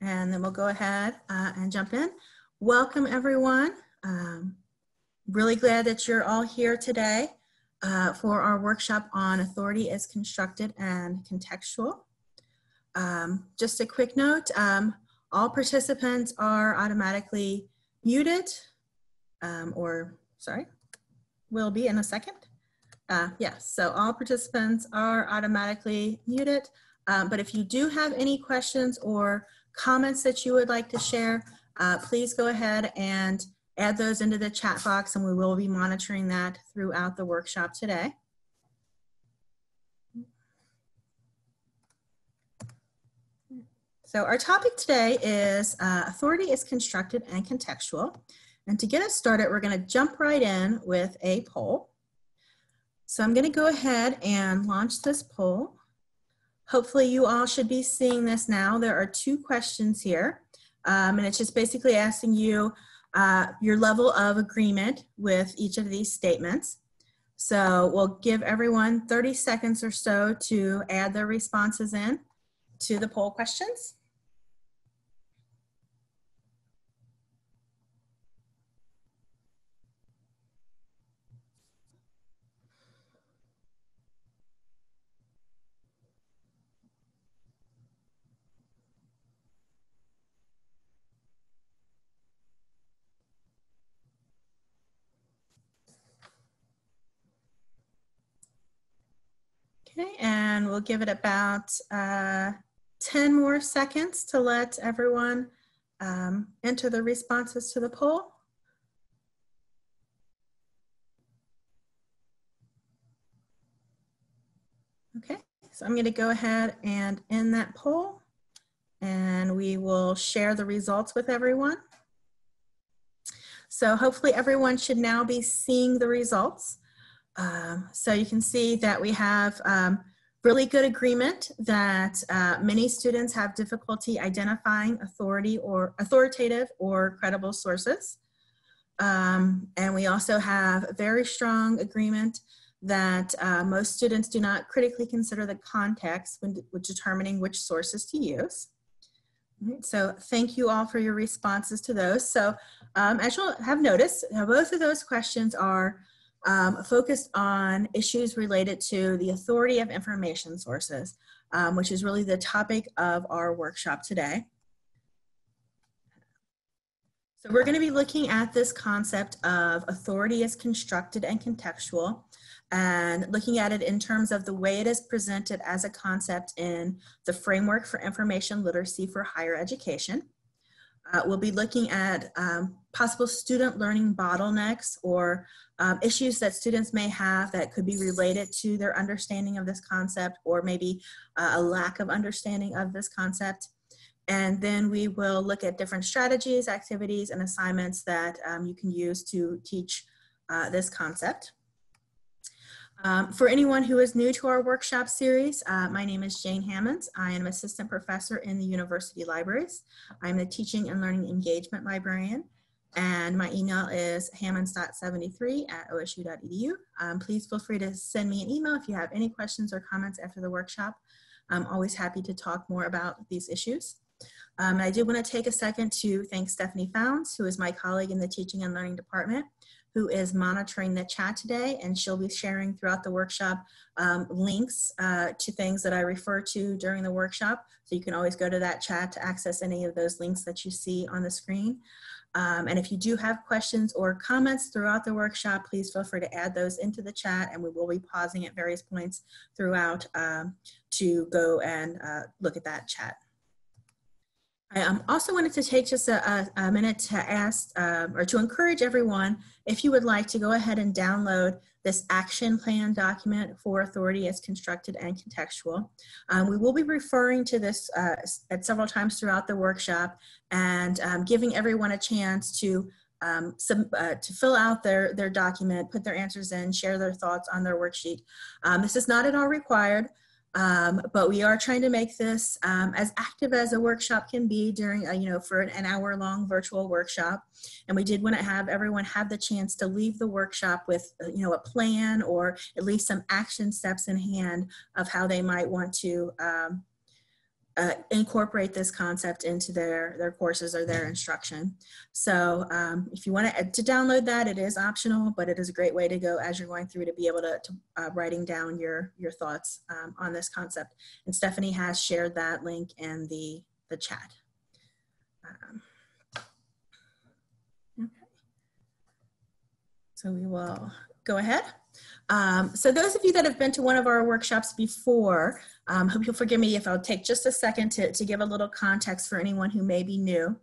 And then we'll go ahead uh, and jump in. Welcome everyone. Um, really glad that you're all here today uh, for our workshop on authority as constructed and contextual. Um, just a quick note, um, all participants are automatically muted um, or sorry, will be in a second. Uh, yes, so all participants are automatically muted. Um, but if you do have any questions or comments that you would like to share, uh, please go ahead and add those into the chat box and we will be monitoring that throughout the workshop today. So our topic today is uh, authority is constructed and contextual. And to get us started, we're gonna jump right in with a poll. So I'm gonna go ahead and launch this poll. Hopefully you all should be seeing this now. There are two questions here. Um, and it's just basically asking you uh, your level of agreement with each of these statements. So we'll give everyone 30 seconds or so to add their responses in to the poll questions. Okay, and we'll give it about uh, 10 more seconds to let everyone um, enter the responses to the poll. Okay, so I'm gonna go ahead and end that poll and we will share the results with everyone. So hopefully everyone should now be seeing the results. Um, so you can see that we have um, really good agreement that uh, many students have difficulty identifying authority or authoritative or credible sources. Um, and we also have a very strong agreement that uh, most students do not critically consider the context when, when determining which sources to use. So thank you all for your responses to those. So um, as you'll have noticed, both of those questions are um, focused on issues related to the authority of information sources, um, which is really the topic of our workshop today. So we're going to be looking at this concept of authority as constructed and contextual and looking at it in terms of the way it is presented as a concept in the framework for information literacy for higher education. Uh, we'll be looking at um, possible student learning bottlenecks or um, issues that students may have that could be related to their understanding of this concept or maybe uh, a lack of understanding of this concept. And then we will look at different strategies, activities, and assignments that um, you can use to teach uh, this concept. Um, for anyone who is new to our workshop series, uh, my name is Jane Hammons. I am assistant professor in the university libraries. I'm the teaching and learning engagement librarian. And my email is hammons.73 at osu.edu. Um, please feel free to send me an email if you have any questions or comments after the workshop. I'm always happy to talk more about these issues. Um, I do want to take a second to thank Stephanie Founds, who is my colleague in the teaching and learning department who is monitoring the chat today, and she'll be sharing throughout the workshop um, links uh, to things that I refer to during the workshop. So you can always go to that chat to access any of those links that you see on the screen. Um, and if you do have questions or comments throughout the workshop, please feel free to add those into the chat and we will be pausing at various points throughout um, to go and uh, look at that chat. I um, also wanted to take just a, a, a minute to ask um, or to encourage everyone if you would like to go ahead and download this action plan document for authority as constructed and contextual. Um, we will be referring to this uh, at several times throughout the workshop and um, giving everyone a chance to um, some, uh, to fill out their, their document, put their answers in, share their thoughts on their worksheet. Um, this is not at all required. Um, but we are trying to make this um, as active as a workshop can be during, a, you know, for an hour long virtual workshop. And we did want to have everyone have the chance to leave the workshop with, uh, you know, a plan or at least some action steps in hand of how they might want to um, uh, incorporate this concept into their, their courses or their instruction. So um, if you want to, to download that, it is optional, but it is a great way to go as you're going through to be able to, to uh, writing down your, your thoughts um, on this concept. And Stephanie has shared that link in the, the chat. Um, okay. So we will go ahead. Um, so those of you that have been to one of our workshops before, um, hope you'll forgive me if I'll take just a second to, to give a little context for anyone who may be new.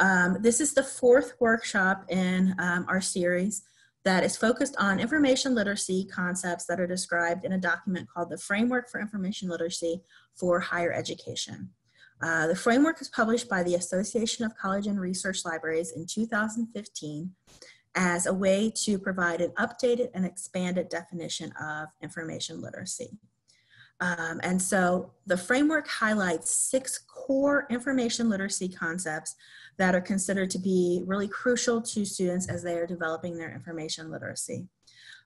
Um, this is the fourth workshop in um, our series that is focused on information literacy concepts that are described in a document called the Framework for Information Literacy for Higher Education. Uh, the framework was published by the Association of College and Research Libraries in 2015 as a way to provide an updated and expanded definition of information literacy. Um, and so the framework highlights six core information literacy concepts that are considered to be really crucial to students as they are developing their information literacy.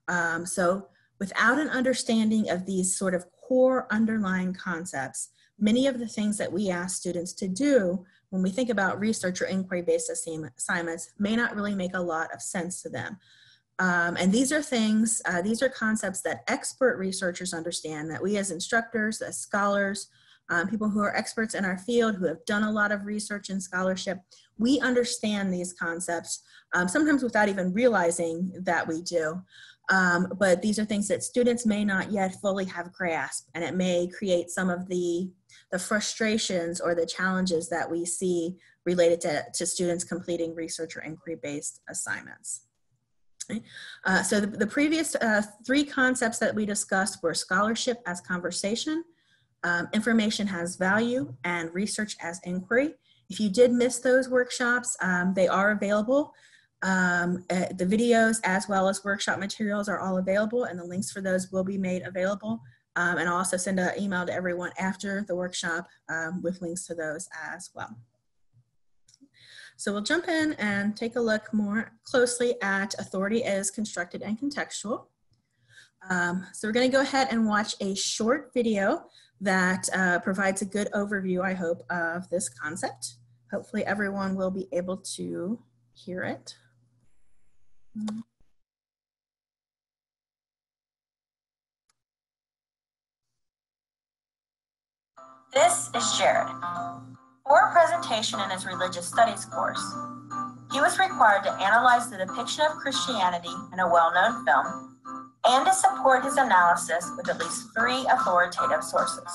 Um, so without an understanding of these sort of core underlying concepts, many of the things that we ask students to do when we think about research or inquiry-based assignments may not really make a lot of sense to them. Um, and these are things, uh, these are concepts that expert researchers understand that we as instructors, as scholars, um, people who are experts in our field who have done a lot of research and scholarship, we understand these concepts, um, sometimes without even realizing that we do. Um, but these are things that students may not yet fully have grasped, and it may create some of the the frustrations or the challenges that we see related to, to students completing research or inquiry-based assignments. Uh, so the, the previous uh, three concepts that we discussed were scholarship as conversation, um, information has value, and research as inquiry. If you did miss those workshops, um, they are available. Um, uh, the videos as well as workshop materials are all available and the links for those will be made available um, and I'll also send an email to everyone after the workshop um, with links to those as well. So we'll jump in and take a look more closely at authority as constructed and contextual. Um, so we're gonna go ahead and watch a short video that uh, provides a good overview, I hope, of this concept. Hopefully everyone will be able to hear it. This is Jared. For a presentation in his religious studies course, he was required to analyze the depiction of Christianity in a well-known film and to support his analysis with at least three authoritative sources.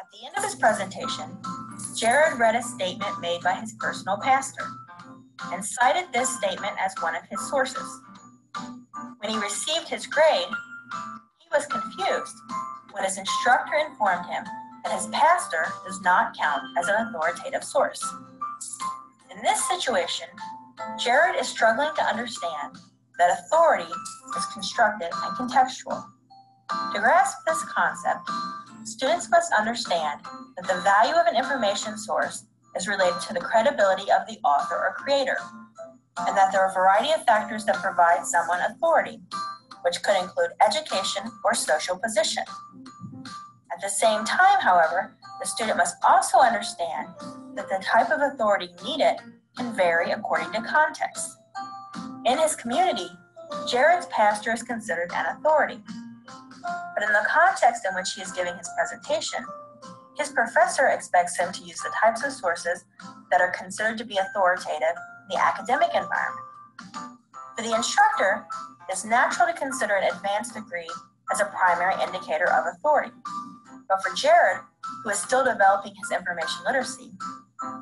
At the end of his presentation, Jared read a statement made by his personal pastor and cited this statement as one of his sources. When he received his grade, he was confused when his instructor informed him that his pastor does not count as an authoritative source. In this situation, Jared is struggling to understand that authority is constructed and contextual. To grasp this concept, students must understand that the value of an information source is related to the credibility of the author or creator, and that there are a variety of factors that provide someone authority, which could include education or social position. At the same time, however, the student must also understand that the type of authority needed can vary according to context. In his community, Jared's pastor is considered an authority. But in the context in which he is giving his presentation, his professor expects him to use the types of sources that are considered to be authoritative in the academic environment. For the instructor, it's natural to consider an advanced degree as a primary indicator of authority. But for Jared, who is still developing his information literacy,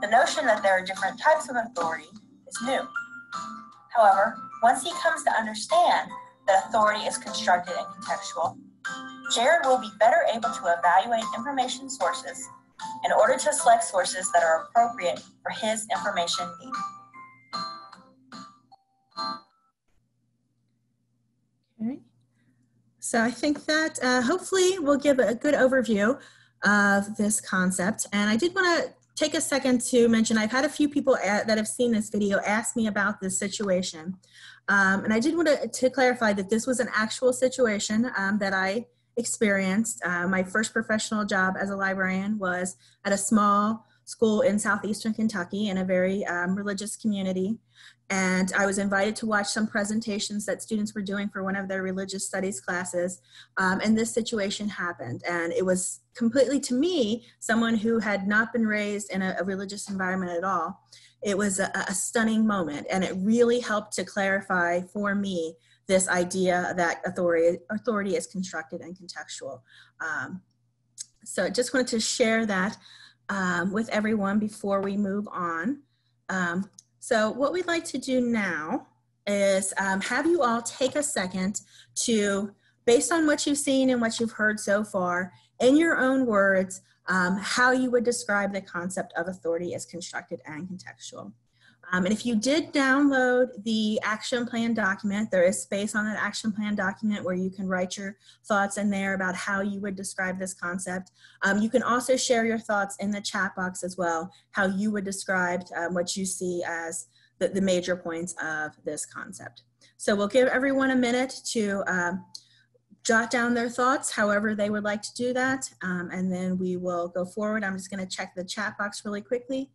the notion that there are different types of authority is new. However, once he comes to understand that authority is constructed and contextual, Jared will be better able to evaluate information sources in order to select sources that are appropriate for his information need. So I think that uh, hopefully we'll give a good overview of this concept. And I did want to take a second to mention, I've had a few people at, that have seen this video ask me about this situation. Um, and I did want to, to, clarify that this was an actual situation um, that I experienced. Uh, my first professional job as a librarian was at a small school in southeastern Kentucky in a very um, religious community. And I was invited to watch some presentations that students were doing for one of their religious studies classes. Um, and this situation happened. And it was completely, to me, someone who had not been raised in a, a religious environment at all. It was a, a stunning moment. And it really helped to clarify for me this idea that authority, authority is constructed and contextual. Um, so I just wanted to share that um, with everyone before we move on. Um, so what we'd like to do now is um, have you all take a second to, based on what you've seen and what you've heard so far, in your own words, um, how you would describe the concept of authority as constructed and contextual. Um, and if you did download the action plan document, there is space on that action plan document where you can write your thoughts in there about how you would describe this concept. Um, you can also share your thoughts in the chat box as well, how you would describe um, what you see as the, the, major points of this concept. So we'll give everyone a minute to um, jot down their thoughts, however they would like to do that, um, and then we will go forward. I'm just gonna check the chat box really quickly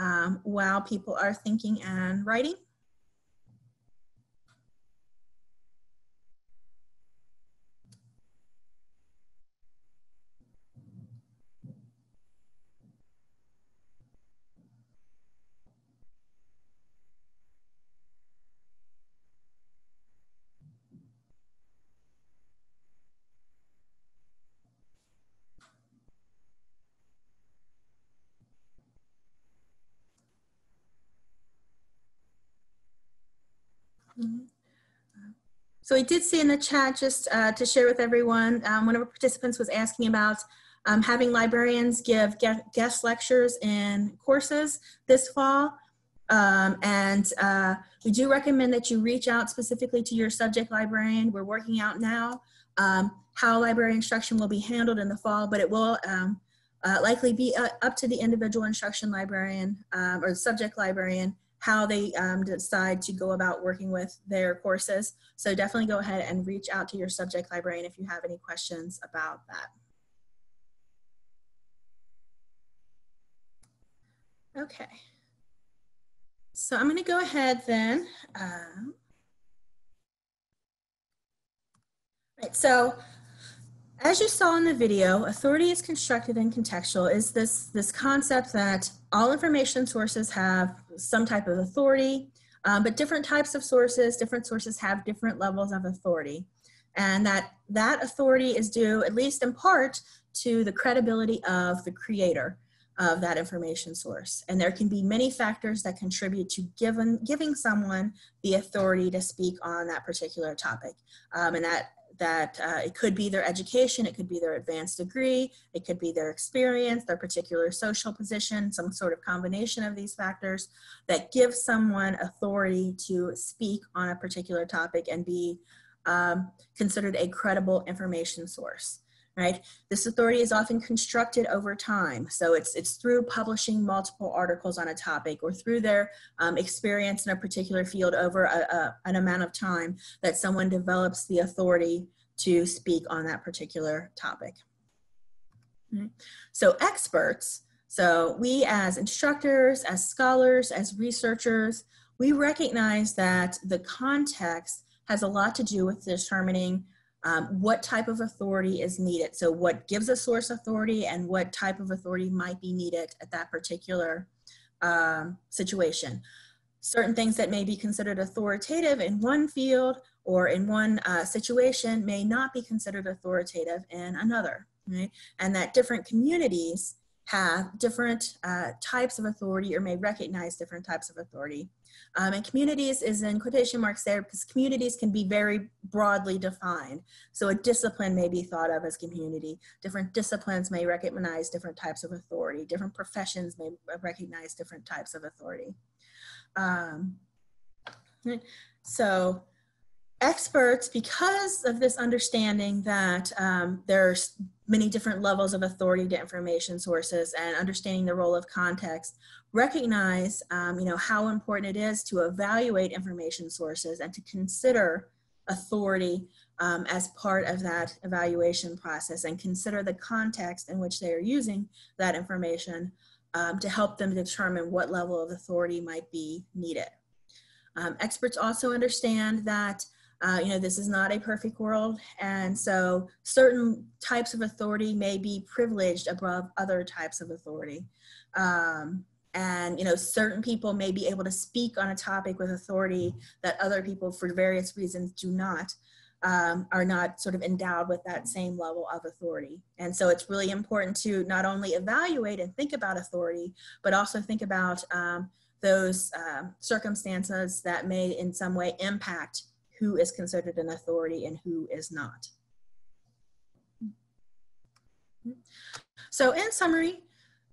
um, while people are thinking and writing. So we did see in the chat, just uh, to share with everyone, um, one of our participants was asking about um, having librarians give guest lectures in courses this fall. Um, and uh, we do recommend that you reach out specifically to your subject librarian. We're working out now um, how library instruction will be handled in the fall, but it will um, uh, likely be uh, up to the individual instruction librarian um, or subject librarian how they um, decide to go about working with their courses. So definitely go ahead and reach out to your subject librarian if you have any questions about that. Okay. So I'm gonna go ahead then. Um, right, so as you saw in the video, authority is constructed and contextual is this, this concept that all information sources have some type of authority, um, but different types of sources, different sources have different levels of authority. And that that authority is due, at least in part, to the credibility of the creator of that information source. And there can be many factors that contribute to given, giving someone the authority to speak on that particular topic. Um, and that that uh, it could be their education, it could be their advanced degree, it could be their experience, their particular social position, some sort of combination of these factors that give someone authority to speak on a particular topic and be um, considered a credible information source right? This authority is often constructed over time. So it's, it's through publishing multiple articles on a topic or through their um, experience in a particular field over a, a, an amount of time that someone develops the authority to speak on that particular topic. So experts, so we as instructors, as scholars, as researchers, we recognize that the context has a lot to do with determining um, what type of authority is needed. So what gives a source authority and what type of authority might be needed at that particular um, situation. Certain things that may be considered authoritative in one field or in one uh, situation may not be considered authoritative in another, right? And that different communities have different uh, types of authority or may recognize different types of authority. Um, and communities is in quotation marks there because communities can be very broadly defined. So a discipline may be thought of as community. Different disciplines may recognize different types of authority. Different professions may recognize different types of authority. Um, so experts, because of this understanding that um, there's many different levels of authority to information sources and understanding the role of context, recognize um, you know, how important it is to evaluate information sources and to consider authority um, as part of that evaluation process and consider the context in which they are using that information um, to help them determine what level of authority might be needed. Um, experts also understand that uh, you know, this is not a perfect world. And so certain types of authority may be privileged above other types of authority. Um, and, you know, certain people may be able to speak on a topic with authority that other people, for various reasons, do not. Um, are not sort of endowed with that same level of authority. And so it's really important to not only evaluate and think about authority, but also think about um, those uh, circumstances that may in some way impact who is considered an authority and who is not. So in summary,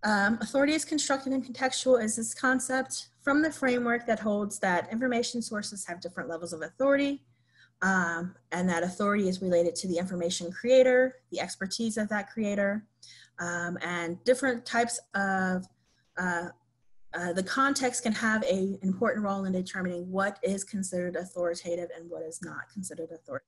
um, authority is constructed and contextual is this concept from the framework that holds that information sources have different levels of authority um, and that authority is related to the information creator, the expertise of that creator, um, and different types of uh, uh, the context can have a important role in determining what is considered authoritative and what is not considered authoritative.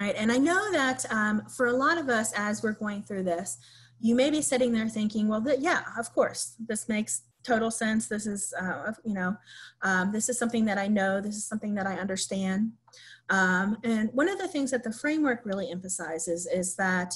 Right, and I know that um, for a lot of us as we're going through this, you may be sitting there thinking, well, th yeah, of course, this makes total sense. This is, uh, you know, um, this is something that I know, this is something that I understand. Um, and one of the things that the framework really emphasizes is that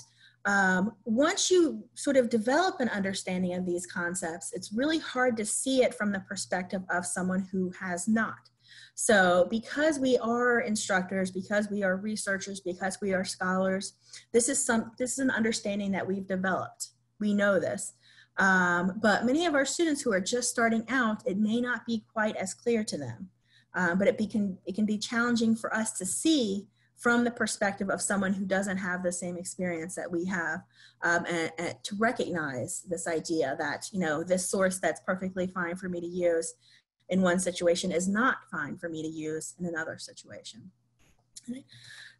um, once you sort of develop an understanding of these concepts, it's really hard to see it from the perspective of someone who has not. So because we are instructors, because we are researchers, because we are scholars, this is some this is an understanding that we've developed. We know this. Um, but many of our students who are just starting out, it may not be quite as clear to them. Um, but it, can, it can be challenging for us to see from the perspective of someone who doesn't have the same experience that we have um, and, and, to recognize this idea that you know this source that's perfectly fine for me to use in one situation is not fine for me to use in another situation.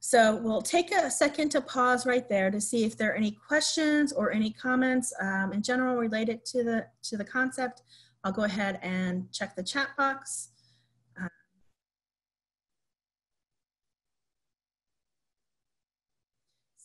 So we'll take a second to pause right there to see if there are any questions or any comments um, in general related to the to the concept. I'll go ahead and check the chat box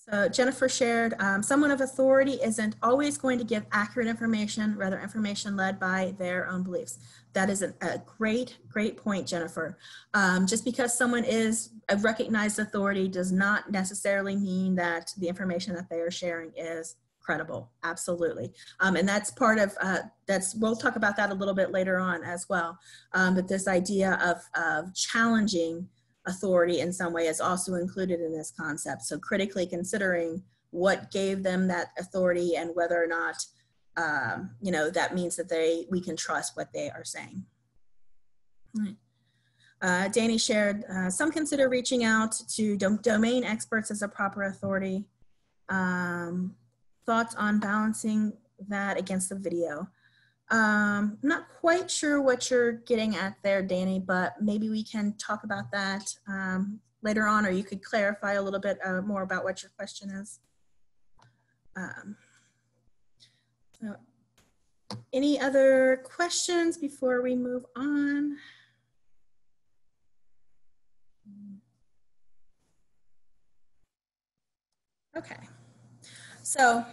So Jennifer shared, um, someone of authority isn't always going to give accurate information, rather information led by their own beliefs. That is a, a great, great point, Jennifer. Um, just because someone is a recognized authority does not necessarily mean that the information that they are sharing is credible. Absolutely. Um, and that's part of, uh, that's, we'll talk about that a little bit later on as well. Um, but this idea of, of challenging authority in some way is also included in this concept. So critically considering what gave them that authority and whether or not, um, you know, that means that they we can trust what they are saying. Uh, Danny shared, uh, some consider reaching out to dom domain experts as a proper authority. Um, thoughts on balancing that against the video. Um, I'm not quite sure what you're getting at there, Danny, but maybe we can talk about that um, later on, or you could clarify a little bit uh, more about what your question is. Um, so any other questions before we move on? Okay, so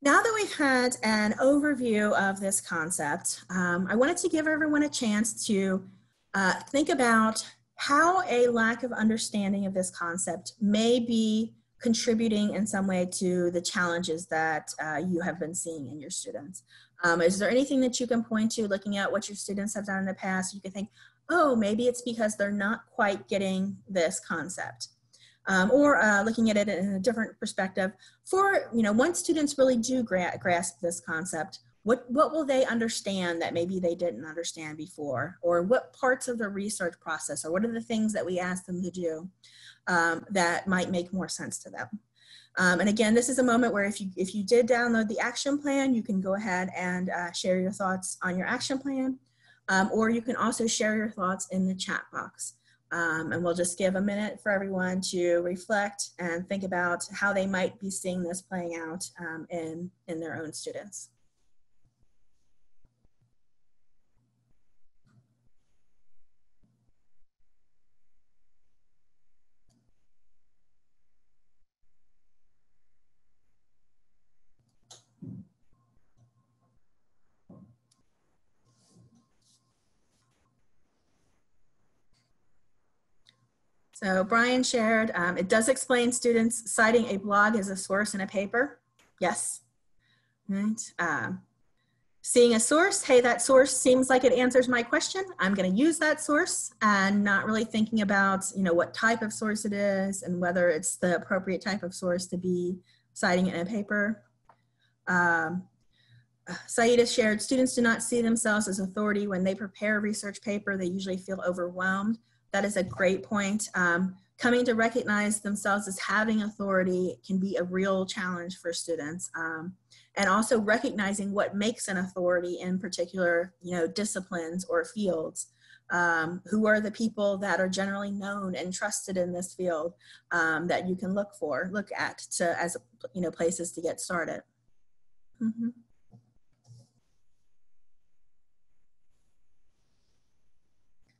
now that we've had an overview of this concept, um, I wanted to give everyone a chance to uh, think about how a lack of understanding of this concept may be contributing in some way to the challenges that uh, you have been seeing in your students. Um, is there anything that you can point to looking at what your students have done in the past? You can think, oh, maybe it's because they're not quite getting this concept um, or uh, looking at it in a different perspective for, you know, once students really do gra grasp this concept, what, what will they understand that maybe they didn't understand before? Or what parts of the research process, or what are the things that we ask them to do um, that might make more sense to them? Um, and again, this is a moment where if you, if you did download the action plan, you can go ahead and uh, share your thoughts on your action plan. Um, or you can also share your thoughts in the chat box. Um, and we'll just give a minute for everyone to reflect and think about how they might be seeing this playing out um, in, in their own students. So Brian shared, um, it does explain students citing a blog as a source in a paper. Yes. Right. Um, seeing a source, hey, that source seems like it answers my question. I'm going to use that source and not really thinking about, you know, what type of source it is and whether it's the appropriate type of source to be citing it in a paper. Um, Saida shared, students do not see themselves as authority when they prepare a research paper. They usually feel overwhelmed. That is a great point. Um, coming to recognize themselves as having authority can be a real challenge for students. Um, and also recognizing what makes an authority in particular, you know, disciplines or fields. Um, who are the people that are generally known and trusted in this field um, that you can look for, look at to as you know places to get started. Mm -hmm.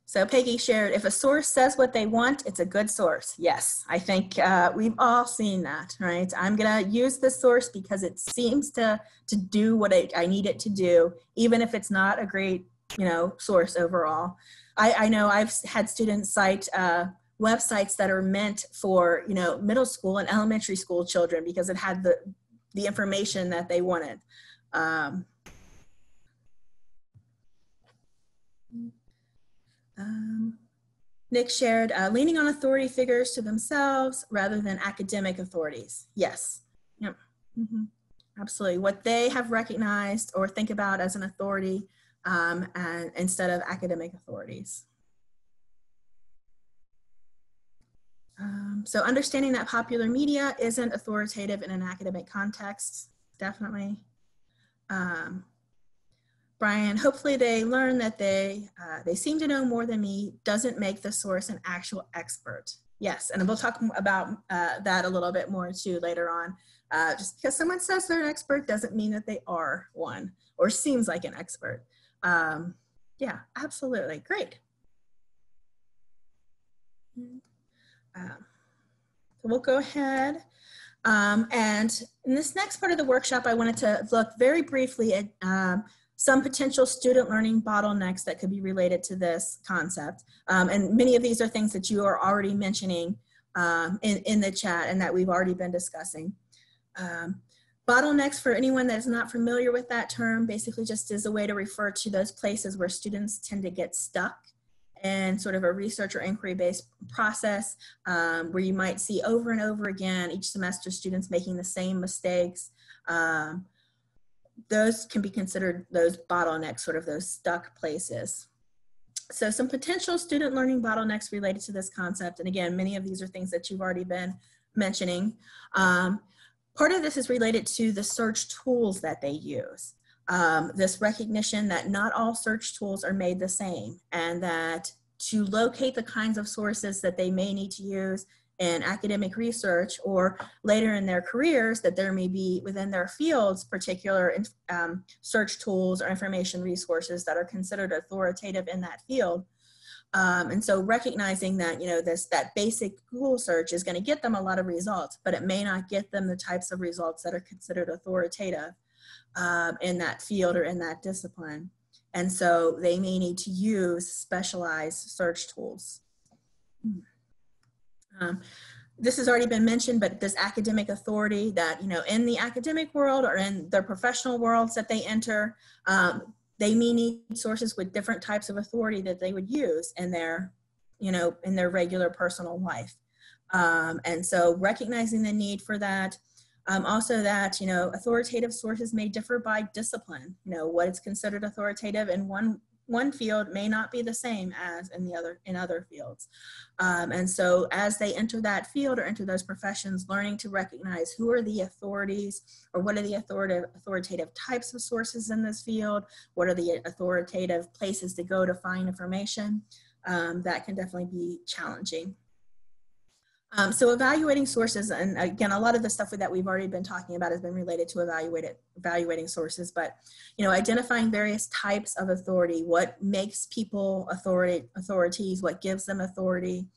So Peggy shared, if a source says what they want, it's a good source. Yes, I think uh, we've all seen that, right? I'm gonna use this source because it seems to, to do what I, I need it to do, even if it's not a great, you know, source overall. I, I know I've had students cite uh, websites that are meant for, you know, middle school and elementary school children because it had the, the information that they wanted. Um, Um, Nick shared, uh, leaning on authority figures to themselves rather than academic authorities. Yes, yep, mm -hmm. absolutely. What they have recognized or think about as an authority um, and, instead of academic authorities. Um, so understanding that popular media isn't authoritative in an academic context, definitely. Um, Brian, hopefully they learn that they, uh, they seem to know more than me doesn't make the source an actual expert. Yes, and we'll talk about uh, that a little bit more too later on. Uh, just because someone says they're an expert doesn't mean that they are one or seems like an expert. Um, yeah, absolutely, great. Um, so we'll go ahead. Um, and in this next part of the workshop, I wanted to look very briefly at um, some potential student learning bottlenecks that could be related to this concept. Um, and many of these are things that you are already mentioning um, in, in the chat and that we've already been discussing. Um, bottlenecks, for anyone that is not familiar with that term, basically just is a way to refer to those places where students tend to get stuck in sort of a research or inquiry based process um, where you might see over and over again each semester students making the same mistakes um, those can be considered those bottlenecks, sort of those stuck places. So some potential student learning bottlenecks related to this concept, and again, many of these are things that you've already been mentioning. Um, part of this is related to the search tools that they use. Um, this recognition that not all search tools are made the same and that to locate the kinds of sources that they may need to use in academic research or later in their careers that there may be within their fields particular um, search tools or information resources that are considered authoritative in that field. Um, and so recognizing that, you know, this that basic Google search is going to get them a lot of results, but it may not get them the types of results that are considered authoritative um, in that field or in that discipline. And so they may need to use specialized search tools. Hmm. Um, this has already been mentioned, but this academic authority that, you know, in the academic world or in their professional worlds that they enter, um, they may need sources with different types of authority that they would use in their, you know, in their regular personal life. Um, and so recognizing the need for that, um, also that, you know, authoritative sources may differ by discipline, you know, what is considered authoritative in one one field may not be the same as in the other in other fields. Um, and so as they enter that field or enter those professions learning to recognize who are the authorities or what are the authoritative authoritative types of sources in this field what are the authoritative places to go to find information um, that can definitely be challenging um, so evaluating sources, and again, a lot of the stuff that we've already been talking about has been related to evaluated, evaluating sources, but you know, identifying various types of authority, what makes people authority, authorities, what gives them authority,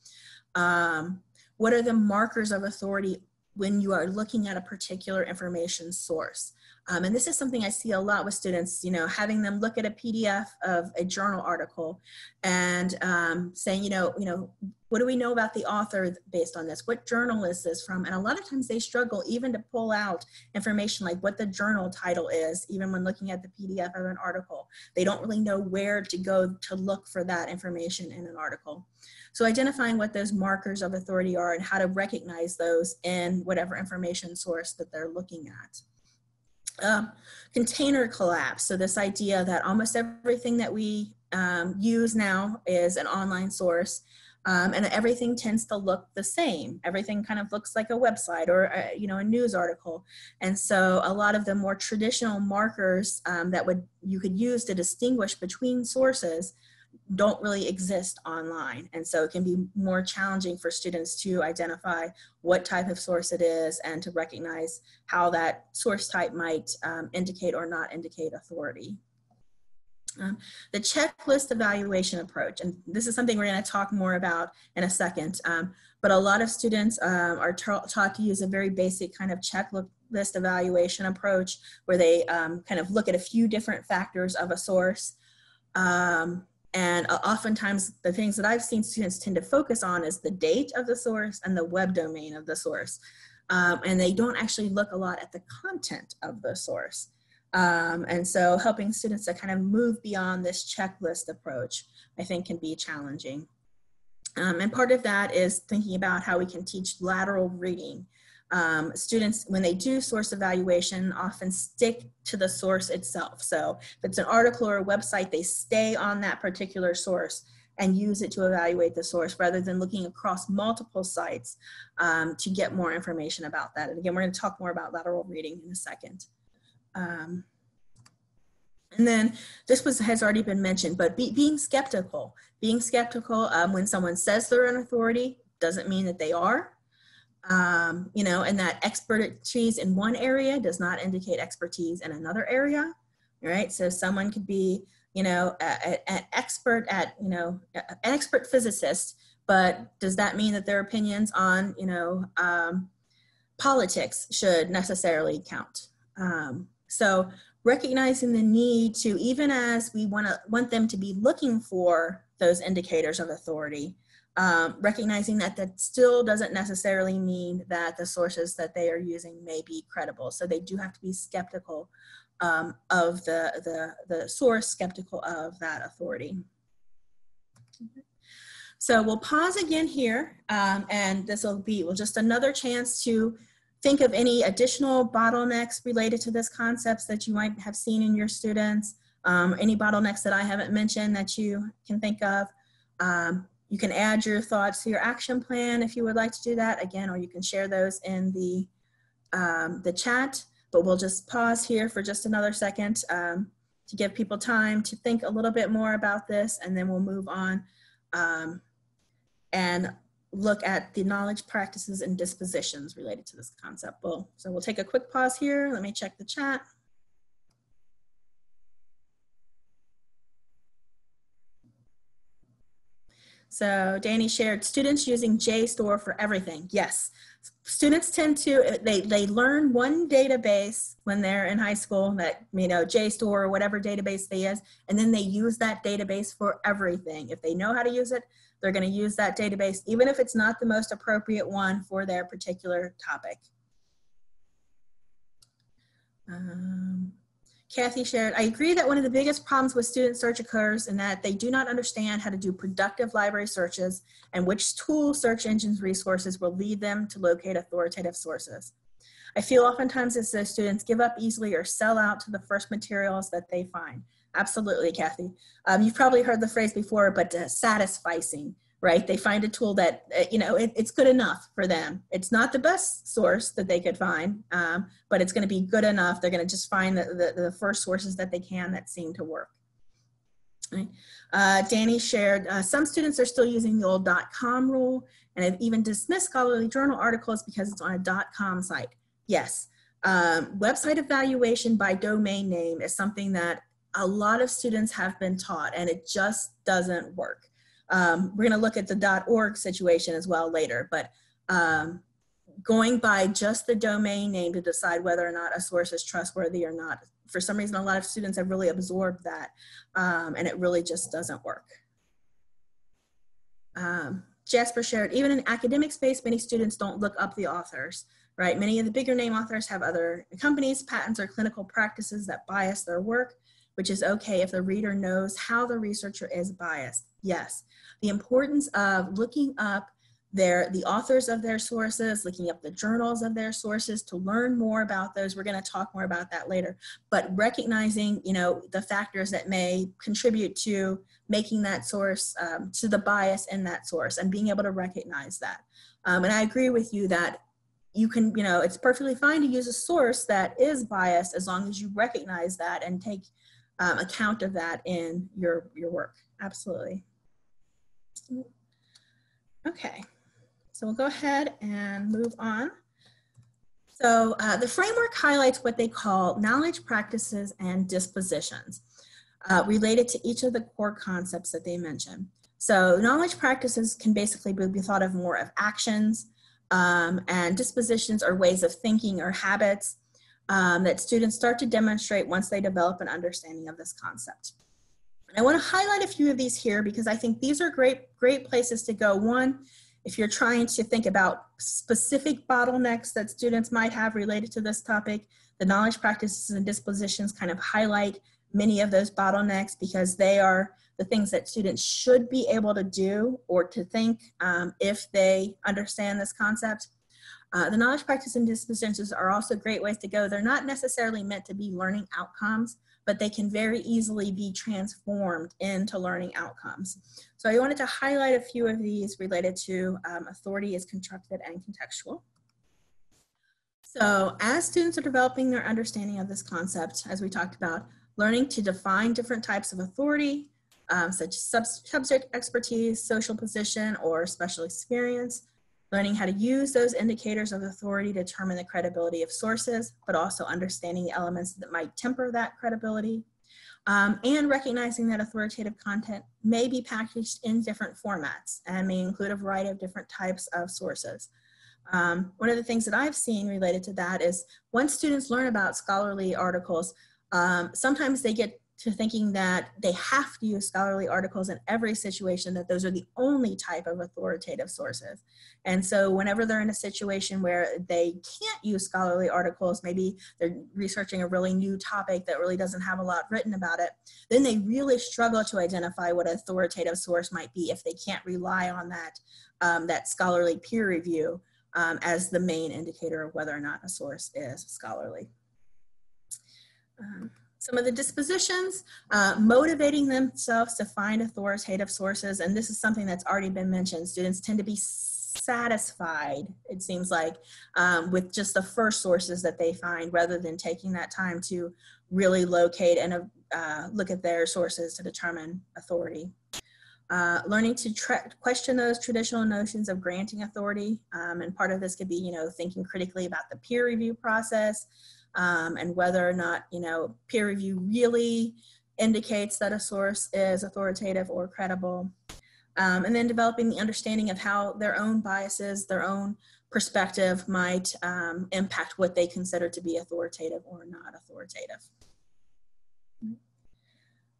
um, what are the markers of authority when you are looking at a particular information source. Um, and this is something I see a lot with students, you know, having them look at a PDF of a journal article and um, saying, you know, you know, what do we know about the author based on this? What journal is this from? And a lot of times they struggle even to pull out information like what the journal title is, even when looking at the PDF of an article. They don't really know where to go to look for that information in an article. So identifying what those markers of authority are and how to recognize those in whatever information source that they're looking at. Um, container collapse. So this idea that almost everything that we um, use now is an online source um, and everything tends to look the same. Everything kind of looks like a website or a, you know a news article, and so a lot of the more traditional markers um, that would you could use to distinguish between sources don't really exist online, and so it can be more challenging for students to identify what type of source it is and to recognize how that source type might um, indicate or not indicate authority. Um, the checklist evaluation approach, and this is something we're going to talk more about in a second, um, but a lot of students um, are ta taught to use a very basic kind of checklist evaluation approach where they um, kind of look at a few different factors of a source. And uh, oftentimes the things that I've seen students tend to focus on is the date of the source and the web domain of the source. Um, and they don't actually look a lot at the content of the source. Um, and so helping students to kind of move beyond this checklist approach, I think can be challenging. Um, and part of that is thinking about how we can teach lateral reading. Um, students, when they do source evaluation, often stick to the source itself. So if it's an article or a website, they stay on that particular source and use it to evaluate the source rather than looking across multiple sites um, to get more information about that. And again, we're going to talk more about lateral reading in a second. Um, and then this was has already been mentioned, but be, being skeptical, being skeptical um, when someone says they're an authority doesn't mean that they are. Um, you know, and that expertise in one area does not indicate expertise in another area, right? So someone could be, you know, an expert at, you know, an expert physicist, but does that mean that their opinions on, you know, um, politics should necessarily count? Um, so recognizing the need to, even as we want to want them to be looking for those indicators of authority, um, recognizing that that still doesn't necessarily mean that the sources that they are using may be credible. So they do have to be skeptical um, of the, the, the source, skeptical of that authority. So we'll pause again here, um, and this will be well, just another chance to think of any additional bottlenecks related to this concepts that you might have seen in your students, um, any bottlenecks that I haven't mentioned that you can think of. Um, you can add your thoughts to your action plan if you would like to do that again, or you can share those in the, um, the chat, but we'll just pause here for just another second um, to give people time to think a little bit more about this and then we'll move on. Um, and look at the knowledge practices and dispositions related to this concept. Well, so we'll take a quick pause here. Let me check the chat. So Danny shared students using JSTOR for everything. Yes, students tend to, they, they learn one database when they're in high school that, you know, JSTOR or whatever database they use, and then they use that database for everything. If they know how to use it, they're going to use that database, even if it's not the most appropriate one for their particular topic. Um, Kathy shared, I agree that one of the biggest problems with student search occurs in that they do not understand how to do productive library searches and which tool search engines resources will lead them to locate authoritative sources. I feel oftentimes as those students give up easily or sell out to the first materials that they find. Absolutely, Kathy. Um, you've probably heard the phrase before, but uh, satisficing, right? They find a tool that, uh, you know, it, it's good enough for them. It's not the best source that they could find, um, but it's going to be good enough. They're going to just find the, the, the, first sources that they can that seem to work. Uh, Danny shared, uh, some students are still using the old .com rule and have even dismissed scholarly journal articles because it's on a .com site. Yes, um, website evaluation by domain name is something that a lot of students have been taught and it just doesn't work. Um, we're going to look at the .org situation as well later, but um, going by just the domain name to decide whether or not a source is trustworthy or not, for some reason, a lot of students have really absorbed that um, and it really just doesn't work. Um, Jasper shared, even in academic space, many students don't look up the authors, right? Many of the bigger name authors have other companies, patents, or clinical practices that bias their work, which is okay if the reader knows how the researcher is biased. Yes, the importance of looking up their, the authors of their sources, looking up the journals of their sources to learn more about those. We're going to talk more about that later. But recognizing, you know, the factors that may contribute to making that source, um, to the bias in that source and being able to recognize that. Um, and I agree with you that you can, you know, it's perfectly fine to use a source that is biased as long as you recognize that and take um, account of that in your, your work. Absolutely. Okay. So we'll go ahead and move on. So uh, the framework highlights what they call knowledge practices and dispositions uh, related to each of the core concepts that they mention. So knowledge practices can basically be thought of more of actions um, and dispositions or ways of thinking or habits um, that students start to demonstrate once they develop an understanding of this concept. And I want to highlight a few of these here because I think these are great, great places to go. One, if you're trying to think about specific bottlenecks that students might have related to this topic, the knowledge practices and dispositions kind of highlight many of those bottlenecks because they are the things that students should be able to do or to think um, if they understand this concept. Uh, the knowledge practice and dispositions are also great ways to go. They're not necessarily meant to be learning outcomes, but they can very easily be transformed into learning outcomes. So I wanted to highlight a few of these related to um, authority is constructed and contextual. So as students are developing their understanding of this concept, as we talked about, learning to define different types of authority, um, such as subject expertise, social position, or special experience, learning how to use those indicators of authority to determine the credibility of sources, but also understanding the elements that might temper that credibility, um, and recognizing that authoritative content may be packaged in different formats and may include a variety of different types of sources. Um, one of the things that I've seen related to that is once students learn about scholarly articles, um, sometimes they get to thinking that they have to use scholarly articles in every situation, that those are the only type of authoritative sources. And so whenever they're in a situation where they can't use scholarly articles, maybe they're researching a really new topic that really doesn't have a lot written about it, then they really struggle to identify what authoritative source might be if they can't rely on that, um, that scholarly peer review um, as the main indicator of whether or not a source is scholarly. Um, some of the dispositions, uh, motivating themselves to find authoritative sources. And this is something that's already been mentioned. Students tend to be satisfied, it seems like, um, with just the first sources that they find rather than taking that time to really locate and uh, look at their sources to determine authority. Uh, learning to question those traditional notions of granting authority. Um, and part of this could be, you know, thinking critically about the peer review process, um, and whether or not, you know, peer review really indicates that a source is authoritative or credible. Um, and then developing the understanding of how their own biases, their own perspective might um, impact what they consider to be authoritative or not authoritative.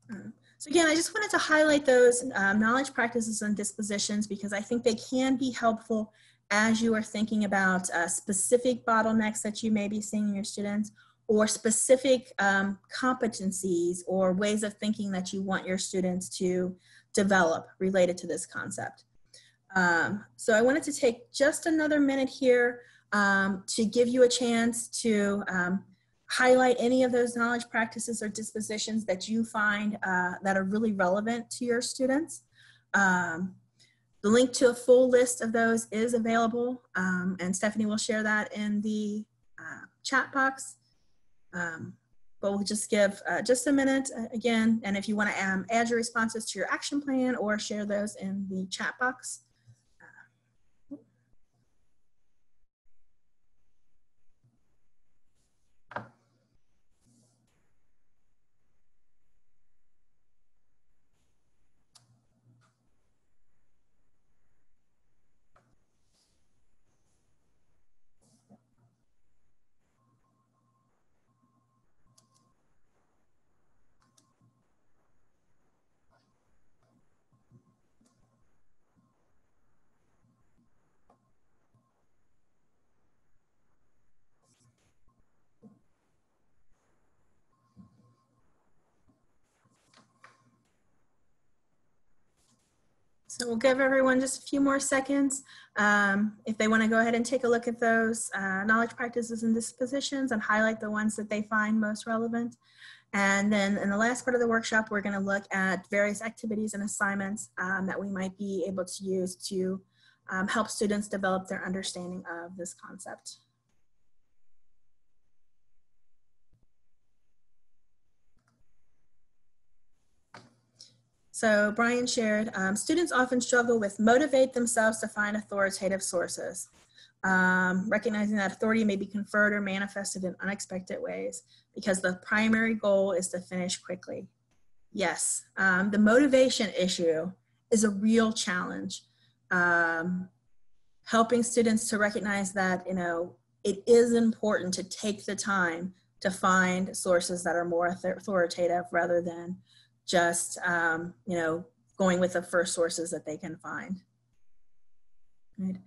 Um, so again, I just wanted to highlight those um, knowledge practices and dispositions because I think they can be helpful as you are thinking about uh, specific bottlenecks that you may be seeing in your students or specific um, competencies or ways of thinking that you want your students to develop related to this concept. Um, so I wanted to take just another minute here um, to give you a chance to um, highlight any of those knowledge practices or dispositions that you find uh, that are really relevant to your students. Um, the link to a full list of those is available, um, and Stephanie will share that in the uh, chat box. Um, but we'll just give uh, just a minute uh, again, and if you want to um, add your responses to your action plan or share those in the chat box, So we'll give everyone just a few more seconds. Um, if they want to go ahead and take a look at those uh, knowledge practices and dispositions and highlight the ones that they find most relevant. And then in the last part of the workshop, we're going to look at various activities and assignments um, that we might be able to use to um, help students develop their understanding of this concept. So Brian shared, um, students often struggle with motivate themselves to find authoritative sources, um, recognizing that authority may be conferred or manifested in unexpected ways because the primary goal is to finish quickly. Yes, um, the motivation issue is a real challenge. Um, helping students to recognize that, you know, it is important to take the time to find sources that are more authoritative rather than just, um, you know, going with the first sources that they can find. Right.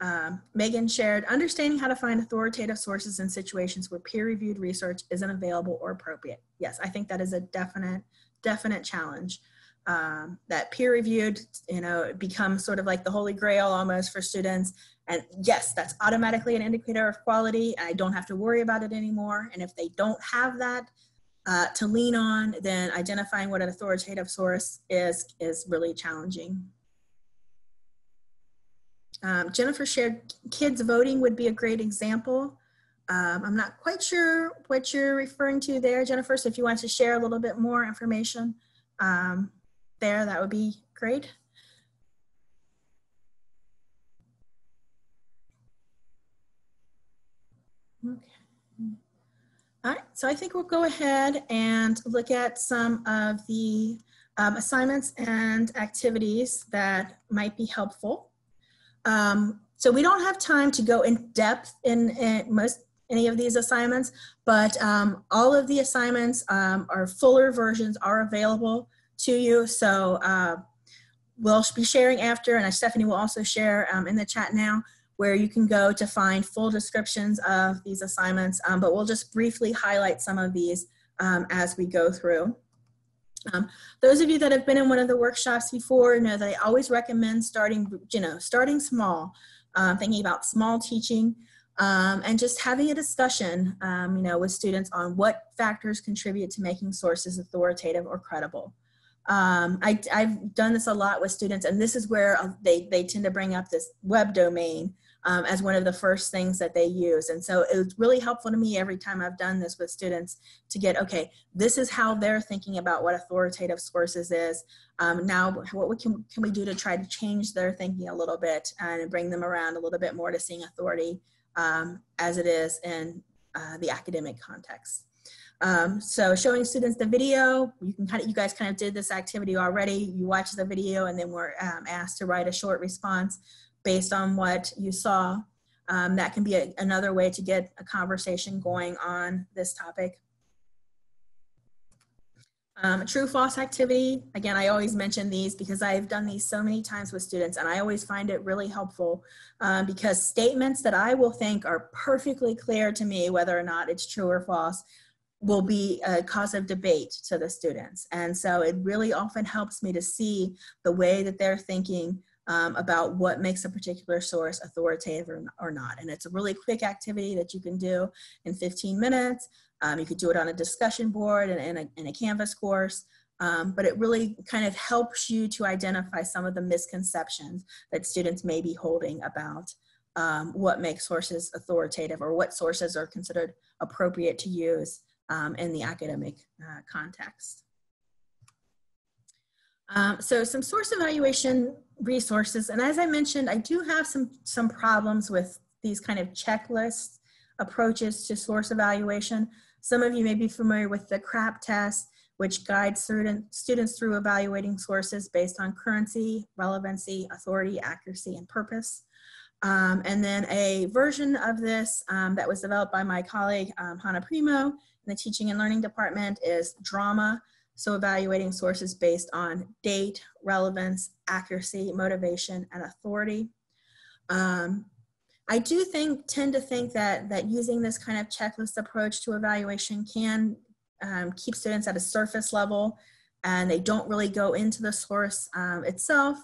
Um, Megan shared, understanding how to find authoritative sources in situations where peer-reviewed research isn't available or appropriate. Yes, I think that is a definite, definite challenge. Um, that peer-reviewed, you know, becomes sort of like the holy grail almost for students. And yes, that's automatically an indicator of quality. I don't have to worry about it anymore. And if they don't have that, uh, to lean on, then identifying what an authoritative source is is really challenging. Um, Jennifer shared kids voting would be a great example. Um, I'm not quite sure what you're referring to there, Jennifer, so if you want to share a little bit more information um, there, that would be great. Okay. All right, so I think we'll go ahead and look at some of the um, assignments and activities that might be helpful. Um, so we don't have time to go in depth in, in most any of these assignments, but um, all of the assignments um, are fuller versions are available to you. So uh, we'll be sharing after, and Stephanie will also share um, in the chat now where you can go to find full descriptions of these assignments, um, but we'll just briefly highlight some of these um, as we go through. Um, those of you that have been in one of the workshops before know that I always recommend starting, you know, starting small, um, thinking about small teaching, um, and just having a discussion, um, you know, with students on what factors contribute to making sources authoritative or credible. Um, I, have done this a lot with students, and this is where uh, they, they tend to bring up this web domain um, as one of the first things that they use. And so it was really helpful to me every time I've done this with students to get, okay, this is how they're thinking about what authoritative sources is. Um, now, what we can, can we do to try to change their thinking a little bit and bring them around a little bit more to seeing authority um, as it is in uh, the academic context. Um, so showing students the video, you can kind of, you guys kind of did this activity already. You watch the video and then we're um, asked to write a short response based on what you saw. Um, that can be a, another way to get a conversation going on this topic. Um, true false activity, again, I always mention these because I've done these so many times with students and I always find it really helpful um, because statements that I will think are perfectly clear to me whether or not it's true or false will be a cause of debate to the students. And so it really often helps me to see the way that they're thinking um, about what makes a particular source authoritative or, or, not. And it's a really quick activity that you can do in 15 minutes. Um, you could do it on a discussion board and in a, a Canvas course. Um, but it really kind of helps you to identify some of the misconceptions that students may be holding about um, what makes sources authoritative or what sources are considered appropriate to use um, in the academic uh, context. Um, so some source evaluation resources. And as I mentioned, I do have some, some problems with these kind of checklist approaches to source evaluation. Some of you may be familiar with the CRAP test, which guides student, students through evaluating sources based on currency, relevancy, authority, accuracy, and purpose. Um, and then a version of this um, that was developed by my colleague, um, Hannah Primo, in the Teaching and Learning Department is DRAMA, so evaluating sources based on date, relevance, accuracy, motivation, and authority. Um, I do think, tend to think that, that using this kind of checklist approach to evaluation can um, keep students at a surface level and they don't really go into the source um, itself.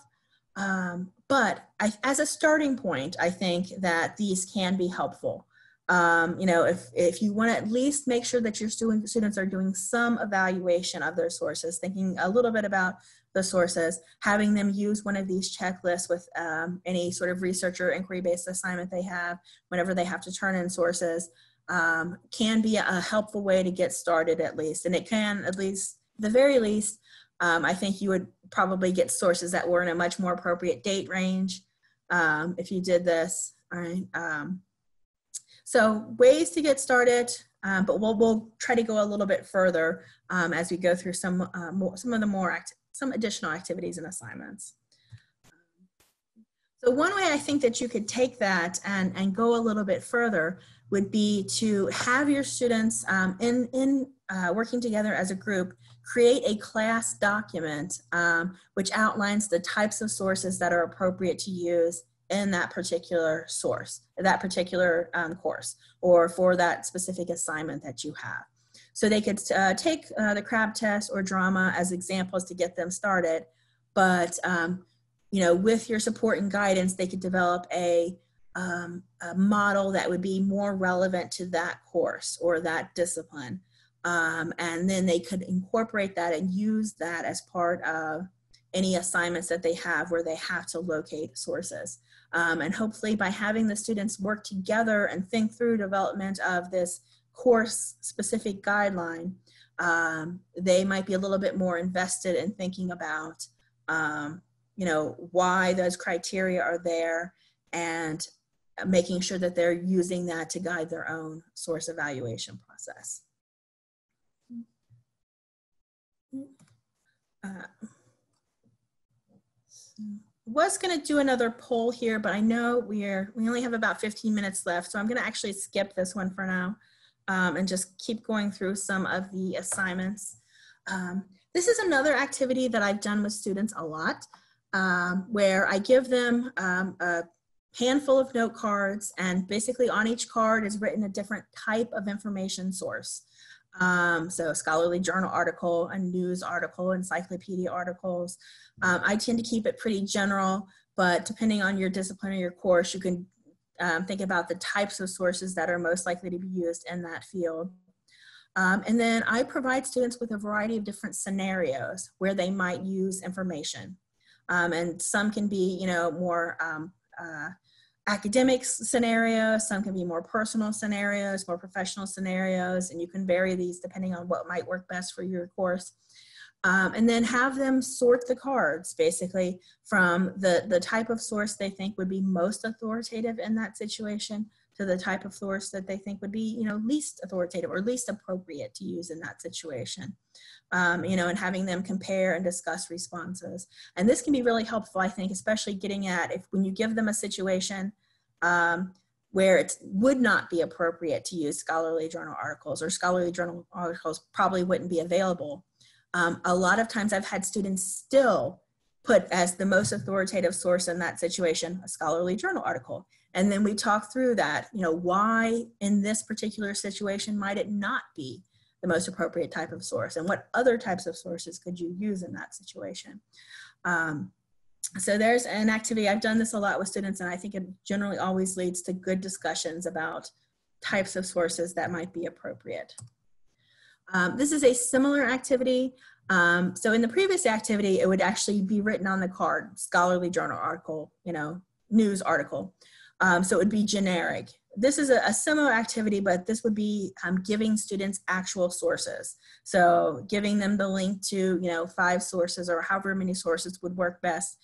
Um, but I, as a starting point, I think that these can be helpful. Um, you know, if, if you want to at least make sure that your student, students are doing some evaluation of their sources, thinking a little bit about the sources, having them use one of these checklists with um, any sort of research or inquiry-based assignment they have whenever they have to turn in sources um, can be a helpful way to get started at least. And it can at least, the very least, um, I think you would probably get sources that were in a much more appropriate date range um, if you did this. All right. Um, so ways to get started, um, but we'll, we'll try to go a little bit further um, as we go through some, uh, more, some of the more, some additional activities and assignments. So one way I think that you could take that and, and go a little bit further would be to have your students um, in, in uh, working together as a group create a class document um, which outlines the types of sources that are appropriate to use in that particular source, that particular um, course, or for that specific assignment that you have. So they could uh, take uh, the CRAP test or drama as examples to get them started, but um, you know, with your support and guidance, they could develop a, um, a model that would be more relevant to that course or that discipline. Um, and then they could incorporate that and use that as part of any assignments that they have where they have to locate sources. Um, and hopefully by having the students work together and think through development of this course specific guideline, um, they might be a little bit more invested in thinking about, um, you know, why those criteria are there and making sure that they're using that to guide their own source evaluation process. Uh, was going to do another poll here, but I know we're we only have about 15 minutes left, so I'm going to actually skip this one for now um, and just keep going through some of the assignments. Um, this is another activity that I've done with students a lot, um, where I give them um, a handful of note cards, and basically on each card is written a different type of information source. Um, so scholarly journal article, a news article, encyclopedia articles. Um, I tend to keep it pretty general, but depending on your discipline or your course, you can um, think about the types of sources that are most likely to be used in that field. Um, and then I provide students with a variety of different scenarios where they might use information. Um, and some can be, you know, more um, uh, academic scenarios, some can be more personal scenarios, more professional scenarios, and you can vary these depending on what might work best for your course. Um, and then have them sort the cards basically from the, the type of source they think would be most authoritative in that situation to the type of source that they think would be, you know, least authoritative or least appropriate to use in that situation. Um, you know, and having them compare and discuss responses. And this can be really helpful, I think, especially getting at if when you give them a situation um, where it would not be appropriate to use scholarly journal articles or scholarly journal articles probably wouldn't be available. Um, a lot of times I've had students still put as the most authoritative source in that situation a scholarly journal article and then we talk through that, you know, why in this particular situation might it not be the most appropriate type of source and what other types of sources could you use in that situation. Um, so there's an activity, I've done this a lot with students and I think it generally always leads to good discussions about types of sources that might be appropriate. Um, this is a similar activity. Um, so in the previous activity, it would actually be written on the card, scholarly journal article, you know, news article. Um, so it would be generic. This is a, a similar activity, but this would be um, giving students actual sources. So giving them the link to, you know, five sources or however many sources would work best.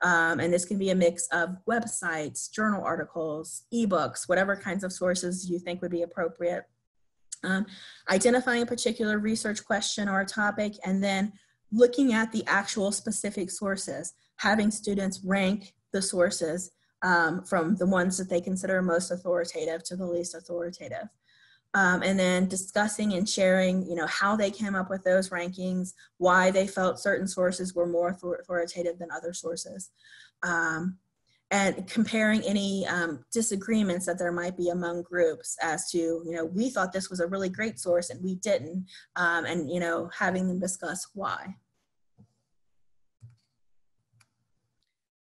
Um, and this can be a mix of websites, journal articles, ebooks, whatever kinds of sources you think would be appropriate. Um, identifying a particular research question or a topic, and then looking at the actual specific sources, having students rank the sources um, from the ones that they consider most authoritative to the least authoritative. Um, and then discussing and sharing, you know, how they came up with those rankings, why they felt certain sources were more authoritative than other sources, um, and comparing any um, disagreements that there might be among groups as to, you know, we thought this was a really great source and we didn't, um, and, you know, having them discuss why.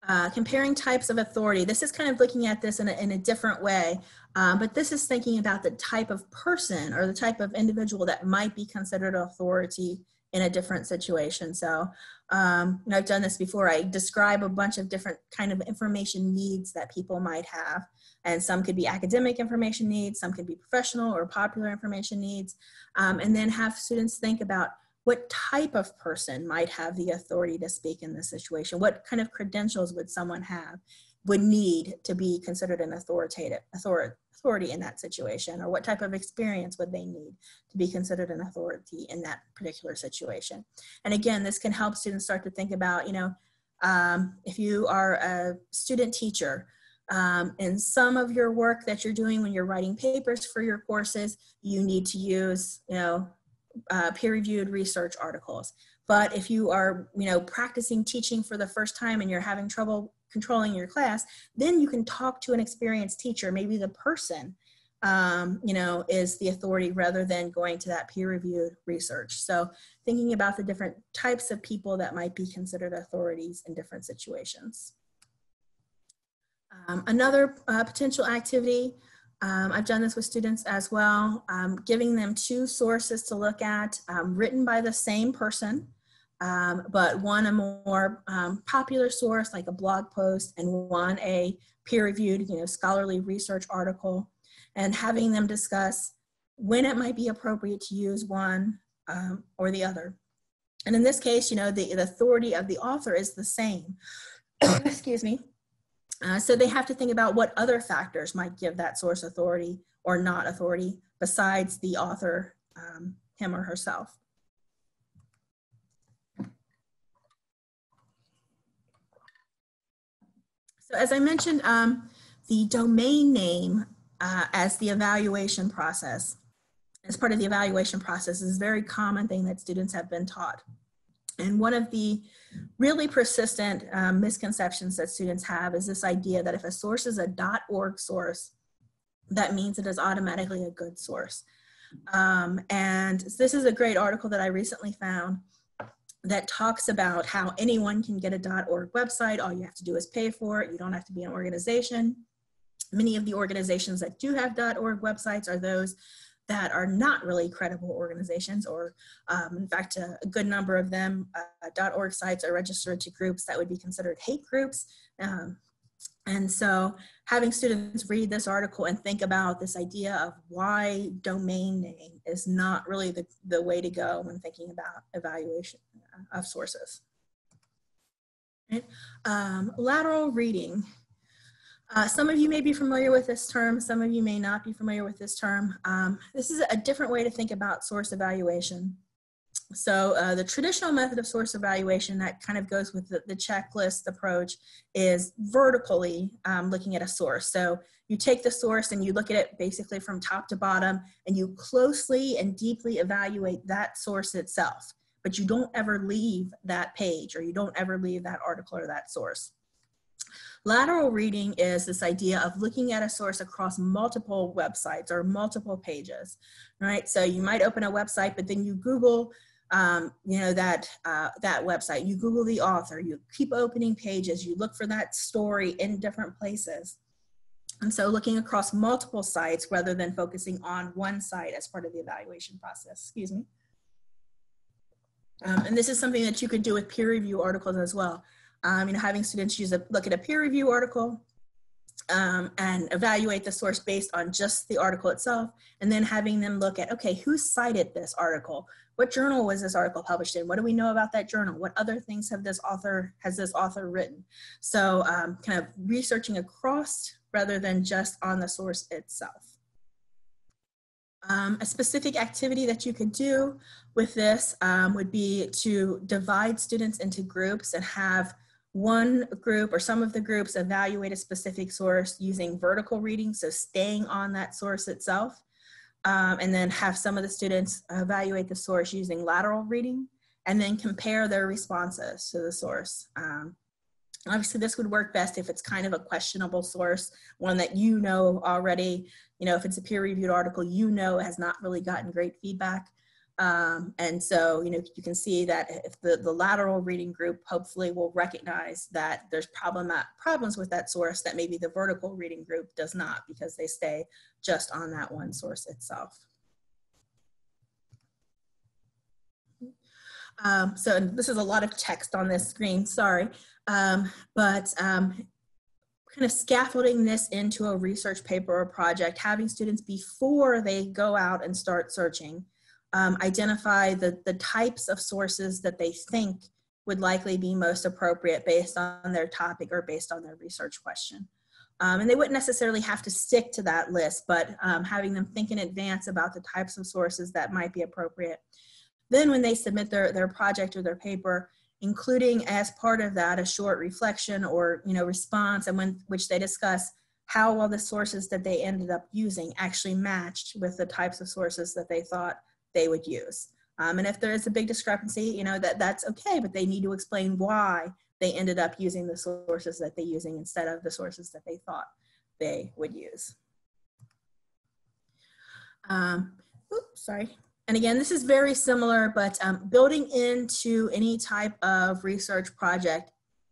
Uh, comparing types of authority. This is kind of looking at this in a, in a different way, um, but this is thinking about the type of person or the type of individual that might be considered authority in a different situation. So, um, you know, I've done this before. I describe a bunch of different kind of information needs that people might have. And some could be academic information needs, some could be professional or popular information needs. Um, and then have students think about what type of person might have the authority to speak in this situation? What kind of credentials would someone have, would need to be considered an authoritative authority in that situation? Or what type of experience would they need to be considered an authority in that particular situation? And again, this can help students start to think about, you know, um, if you are a student teacher, um, in some of your work that you're doing when you're writing papers for your courses, you need to use, you know, uh, peer-reviewed research articles. But if you are, you know, practicing teaching for the first time and you're having trouble controlling your class, then you can talk to an experienced teacher. Maybe the person, um, you know, is the authority rather than going to that peer-reviewed research. So thinking about the different types of people that might be considered authorities in different situations. Um, another uh, potential activity um, I've done this with students as well, um, giving them two sources to look at um, written by the same person, um, but one a more um, popular source like a blog post and one a peer-reviewed, you know, scholarly research article, and having them discuss when it might be appropriate to use one um, or the other. And in this case, you know, the, the authority of the author is the same. Excuse me. Uh, so they have to think about what other factors might give that source authority or not authority besides the author, um, him or herself. So as I mentioned, um, the domain name uh, as the evaluation process, as part of the evaluation process is a very common thing that students have been taught. And one of the really persistent um, misconceptions that students have is this idea that if a source is a .org source, that means it is automatically a good source. Um, and this is a great article that I recently found that talks about how anyone can get a .org website. All you have to do is pay for it. You don't have to be an organization. Many of the organizations that do have .org websites are those that are not really credible organizations, or um, in fact, a, a, good number of them, uh, .org sites are registered to groups that would be considered hate groups. Um, and so having students read this article and think about this idea of why domain name is not really the, the way to go when thinking about evaluation of sources. Right? Um, lateral reading uh, some of you may be familiar with this term, some of you may not be familiar with this term. Um, this is a different way to think about source evaluation. So uh, the traditional method of source evaluation that kind of goes with the, the checklist approach is vertically um, looking at a source. So you take the source and you look at it basically from top to bottom and you closely and deeply evaluate that source itself, but you don't ever leave that page or you don't ever leave that article or that source. Lateral reading is this idea of looking at a source across multiple websites or multiple pages, right? So you might open a website, but then you Google, um, you know, that, uh, that website, you Google the author, you keep opening pages, you look for that story in different places. And so looking across multiple sites rather than focusing on one site as part of the evaluation process, excuse me. Um, and this is something that you could do with peer review articles as well um, you know, having students use a look at a peer review article um, and evaluate the source based on just the article itself, and then having them look at, okay, who cited this article? What journal was this article published in? What do we know about that journal? What other things have this author has this author written? So um, kind of researching across rather than just on the source itself. Um, a specific activity that you could do with this um, would be to divide students into groups and have one group or some of the groups evaluate a specific source using vertical reading, so staying on that source itself, um, and then have some of the students evaluate the source using lateral reading, and then compare their responses to the source. Um, obviously, this would work best if it's kind of a questionable source, one that you know already, you know, if it's a peer-reviewed article, you know has not really gotten great feedback. Um, and so, you know, you can see that if the, the lateral reading group hopefully will recognize that there's problem, at, problems with that source that maybe the vertical reading group does not because they stay just on that one source itself. Um, so this is a lot of text on this screen, sorry. Um, but um, kind of scaffolding this into a research paper or project, having students before they go out and start searching, um, identify the, the types of sources that they think would likely be most appropriate based on their topic or based on their research question. Um, and they wouldn't necessarily have to stick to that list, but um, having them think in advance about the types of sources that might be appropriate. Then when they submit their, their project or their paper, including as part of that a short reflection or you know response and when which they discuss how well the sources that they ended up using actually matched with the types of sources that they thought they would use. Um, and if there is a big discrepancy, you know, that that's okay, but they need to explain why they ended up using the sources that they're using instead of the sources that they thought they would use. Um, oops, sorry. And again, this is very similar, but um, building into any type of research project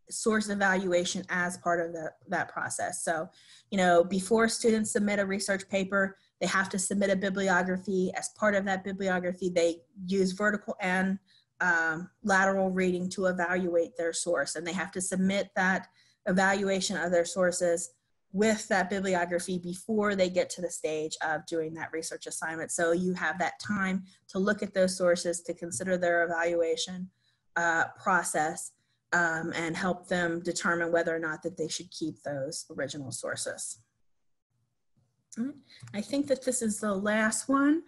source evaluation as part of the, that process. So, you know, before students submit a research paper, they have to submit a bibliography. As part of that bibliography, they use vertical and um, lateral reading to evaluate their source. And they have to submit that evaluation of their sources with that bibliography before they get to the stage of doing that research assignment. So you have that time to look at those sources, to consider their evaluation uh, process, um, and help them determine whether or not that they should keep those original sources. I think that this is the last one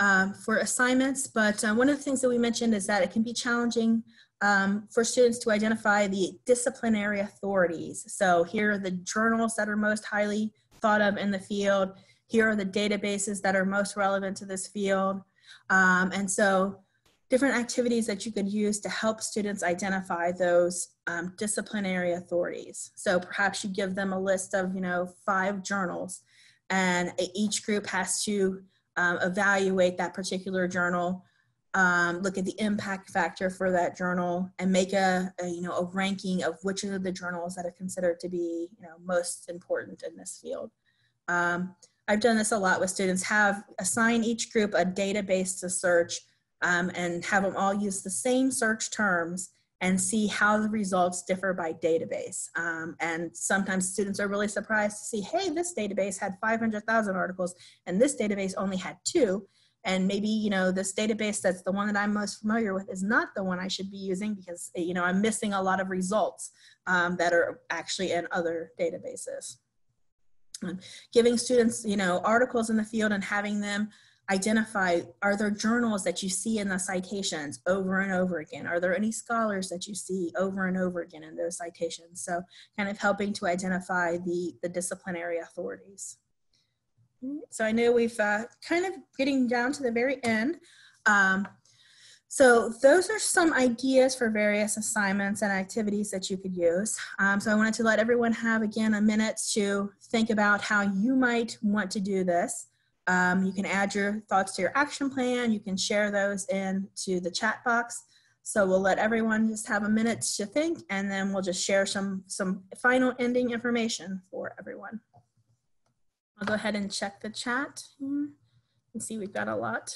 um, for assignments, but uh, one of the things that we mentioned is that it can be challenging um, for students to identify the disciplinary authorities. So here are the journals that are most highly thought of in the field. Here are the databases that are most relevant to this field. Um, and so different activities that you could use to help students identify those um, disciplinary authorities. So perhaps you give them a list of, you know, five journals and each group has to um, evaluate that particular journal, um, look at the impact factor for that journal, and make a, a, you know a ranking of which of the journals that are considered to be you know most important in this field. Um, I've done this a lot with students. Have assign each group a database to search um, and have them all use the same search terms and see how the results differ by database. Um, and sometimes students are really surprised to see, hey, this database had 500,000 articles and this database only had two. And maybe, you know, this database that's the one that I'm most familiar with is not the one I should be using because, you know, I'm missing a lot of results um, that are actually in other databases. Um, giving students, you know, articles in the field and having them identify are there journals that you see in the citations over and over again are there any scholars that you see over and over again in those citations so kind of helping to identify the the disciplinary authorities so i know we've uh, kind of getting down to the very end um, so those are some ideas for various assignments and activities that you could use. Um, so I wanted to let everyone have again a minute to think about how you might want to do this. Um, you can add your thoughts to your action plan. You can share those into the chat box. So we'll let everyone just have a minute to think and then we'll just share some, some final ending information for everyone. I'll go ahead and check the chat and see we've got a lot.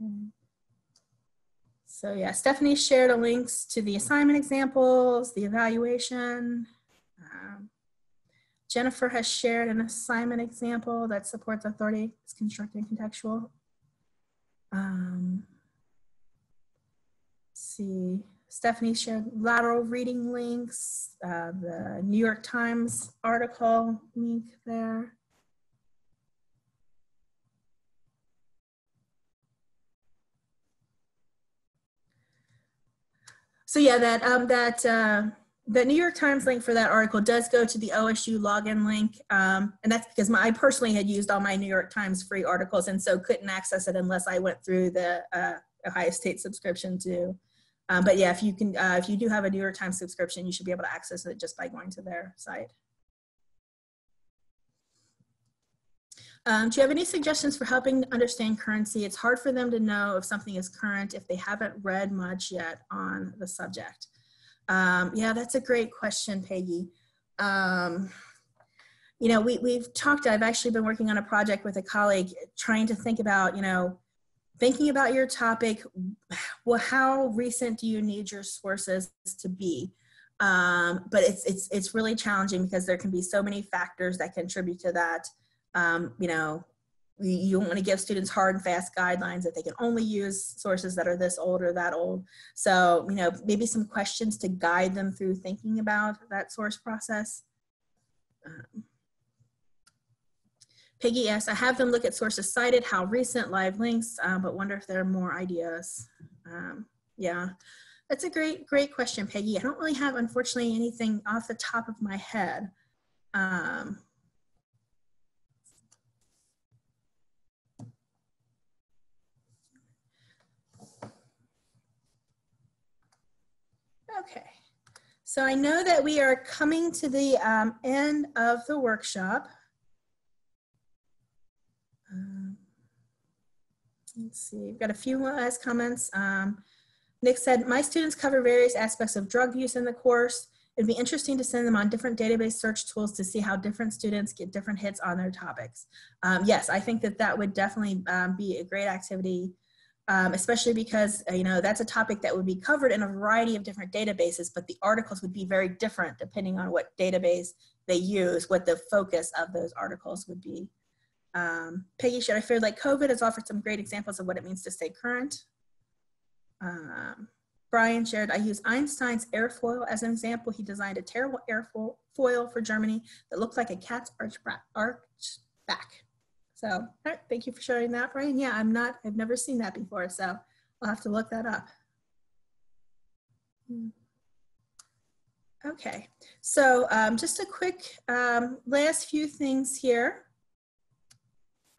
Okay. So yeah, Stephanie shared a links to the assignment examples, the evaluation. Um, Jennifer has shared an assignment example that supports authority is constructed contextual. Um, see, Stephanie shared lateral reading links, uh, the New York Times article link there. So yeah, that um, that uh, the New York Times link for that article does go to the OSU login link, um, and that's because my, I personally had used all my New York Times free articles, and so couldn't access it unless I went through the uh, Ohio State subscription too. Um, but yeah, if you can, uh, if you do have a New York Times subscription, you should be able to access it just by going to their site. Um, do you have any suggestions for helping understand currency? It's hard for them to know if something is current if they haven't read much yet on the subject. Um, yeah, that's a great question, Peggy. Um, you know, we, we've talked, I've actually been working on a project with a colleague trying to think about, you know, thinking about your topic, well, how recent do you need your sources to be? Um, but it's, it's, it's really challenging because there can be so many factors that contribute to that. Um, you know, you don't want to give students hard and fast guidelines that they can only use sources that are this old or that old. So, you know, maybe some questions to guide them through thinking about that source process. Um, Peggy asks, I have them look at sources cited, how recent, live links, um, but wonder if there are more ideas. Um, yeah, that's a great, great question, Peggy. I don't really have, unfortunately, anything off the top of my head. Um, Okay, so I know that we are coming to the um, end of the workshop. Um, let's see, we've got a few last comments. Um, Nick said, my students cover various aspects of drug use in the course. It'd be interesting to send them on different database search tools to see how different students get different hits on their topics. Um, yes, I think that that would definitely um, be a great activity um, especially because uh, you know that's a topic that would be covered in a variety of different databases, but the articles would be very different depending on what database they use, what the focus of those articles would be. Um, Peggy shared, I feel like COVID has offered some great examples of what it means to stay current. Um, Brian shared, I use Einstein's airfoil as an example. He designed a terrible airfoil for Germany that looked like a cat's arch back. So, all right, thank you for sharing that, Brian. Yeah, I'm not, I've never seen that before, so I'll have to look that up. Hmm. Okay, so um, just a quick um, last few things here.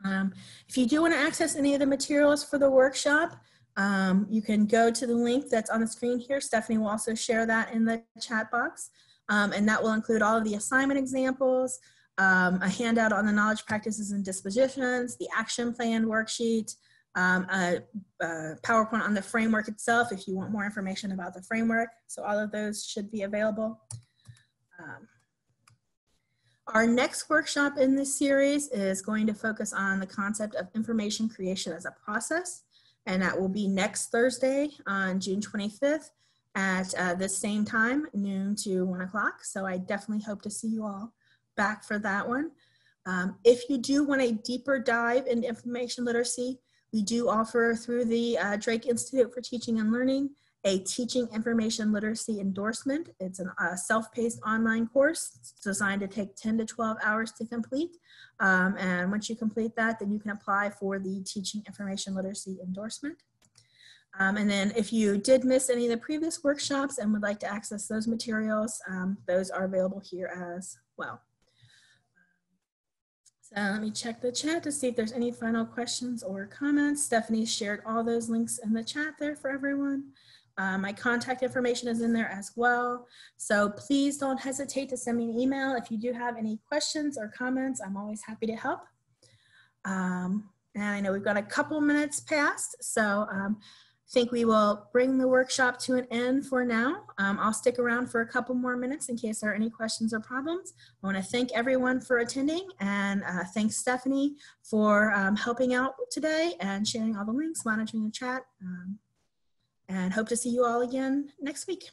Um, if you do want to access any of the materials for the workshop, um, you can go to the link that's on the screen here. Stephanie will also share that in the chat box. Um, and that will include all of the assignment examples, um, a handout on the knowledge practices and dispositions, the action plan worksheet, um, a, a, PowerPoint on the framework itself if you want more information about the framework. So all of those should be available. Um, our next workshop in this series is going to focus on the concept of information creation as a process. And that will be next Thursday on June 25th at uh, the same time, noon to one o'clock. So I definitely hope to see you all back for that one. Um, if you do want a deeper dive into information literacy, we do offer through the uh, Drake Institute for Teaching and Learning a teaching information literacy endorsement. It's a uh, self-paced online course. It's designed to take 10 to 12 hours to complete. Um, and once you complete that, then you can apply for the teaching information literacy endorsement. Um, and then if you did miss any of the previous workshops and would like to access those materials, um, those are available here as well. So let me check the chat to see if there's any final questions or comments. Stephanie shared all those links in the chat there for everyone. Uh, my contact information is in there as well. So please don't hesitate to send me an email if you do have any questions or comments. I'm always happy to help. Um, and I know we've got a couple minutes past, so um, think we will bring the workshop to an end for now. Um, I'll stick around for a couple more minutes in case there are any questions or problems. I want to thank everyone for attending and uh, thanks Stephanie for um, helping out today and sharing all the links, monitoring the chat, um, and hope to see you all again next week.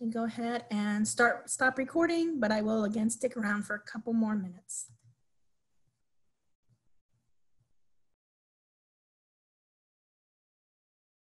And go ahead and start stop recording, but I will again stick around for a couple more minutes.